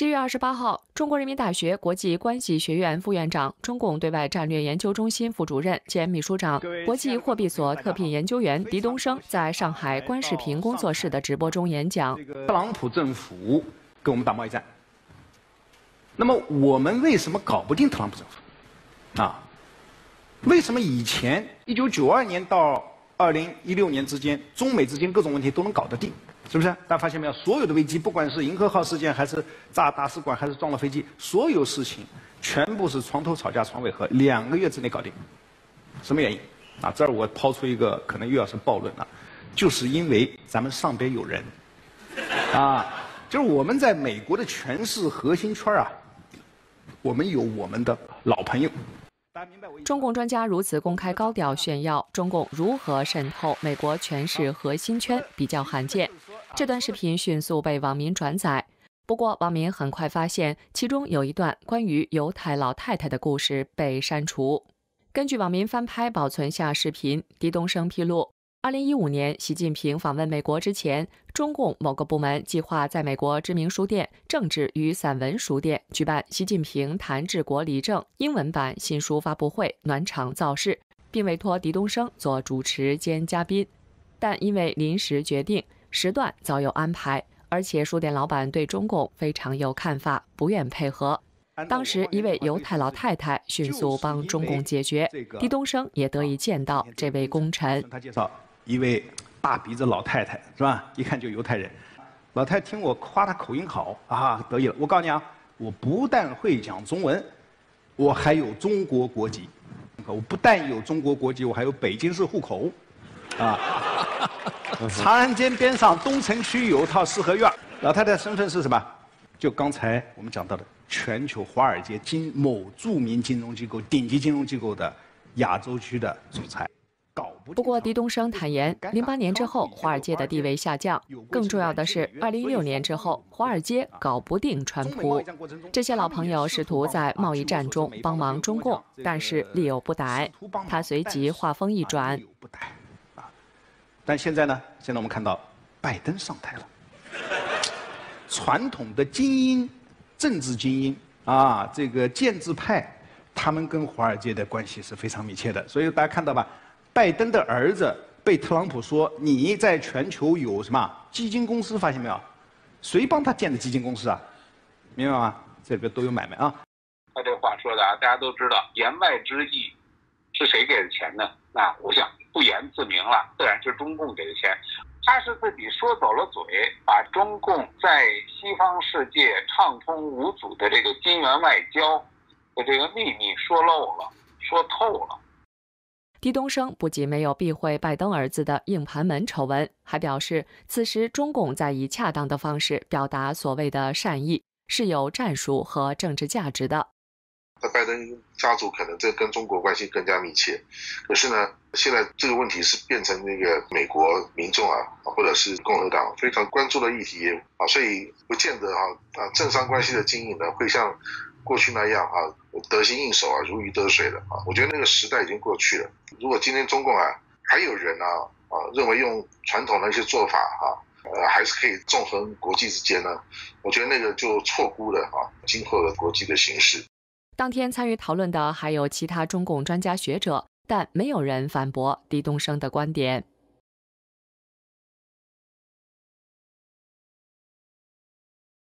十月二十八号，中国人民大学国际关系学院副院长、中共对外战略研究中心副主任兼秘书长、国际货币所特聘研究员狄东升在上海观视频工作室的直播中演讲。特朗普政府跟我们打贸易战，那么我们为什么搞不定特朗普政府？啊？为什么以前一九九二年到二零一六年之间，中美之间各种问题都能搞得定？是不是？大家发现没有？所有的危机，不管是银河号事件，还是炸大使馆，还是撞了飞机，所有事情全部是床头吵架床尾和，两个月之内搞定。什么原因？啊，这儿我抛出一个可能又要是暴论了，就是因为咱们上边有人，啊，就是我们在美国的权势核心圈啊，我们有我们的老朋友。中共专家如此公开高调炫耀中共如何渗透美国权势核心圈，比较罕见。这段视频迅速被网民转载，不过网民很快发现其中有一段关于犹太老太太的故事被删除。根据网民翻拍保存下视频，狄东升披露。二零一五年，习近平访问美国之前，中共某个部门计划在美国知名书店“政治与散文书店”举办习近平谈治国理政英文版新书发布会，暖场造势，并委托狄东升做主持兼嘉宾。但因为临时决定，时段早有安排，而且书店老板对中共非常有看法，不愿配合。当时一位犹太老太太迅速帮中共解决，狄东升也得以见到这位功臣。他介绍。一位大鼻子老太太是吧？一看就犹太人。老太太听我夸她口音好啊，得意了。我告诉你啊，我不但会讲中文，我还有中国国籍。我不但有中国国籍，我还有北京市户口。啊，长安街边上东城区有套四合院。老太太身份是什么？就刚才我们讲到的全球华尔街金某著名金融机构、顶级金融机构的亚洲区的总裁。不过，狄东升坦言，零八年之后，华尔街的地位下降。更重要的是，二零一六年之后，华尔街搞不定川普。这些老朋友试图在贸易战中帮忙中共，但是力有不逮。他随即话锋一转：但现在呢？现在我们看到，拜登上台了。传统的精英，政治精英啊，这个建制派，他们跟华尔街的关系是非常密切的。所以大家看到吧？拜登的儿子被特朗普说你在全球有什么基金公司？发现没有？谁帮他建的基金公司啊？明白吗？这里边都有买卖啊。他这话说的啊，大家都知道，言外之意是谁给的钱呢？那我想不言自明了，自然是中共给的钱。他是自己说走了嘴，把中共在西方世界畅通无阻的这个金元外交的这个秘密说漏了，说透了。狄东升不仅没有避讳拜登儿子的硬盘门丑闻，还表示，此时中共在以恰当的方式表达所谓的善意，是有战术和政治价值的。那拜登家族可能这跟中国关系更加密切，可是呢，现在这个问题是变成那个美国民众啊，或者是共和党非常关注的议题啊，所以不见得啊啊政商关系的经营呢会像过去那样啊。得心应手啊，如鱼得水的啊！我觉得那个时代已经过去了。如果今天中共啊还有人啊啊认为用传统的一些做法啊，呃还是可以纵横国际之间呢，我觉得那个就错估了啊今后的国际的形势。当天参与讨论的还有其他中共专家学者，但没有人反驳狄东升的观点。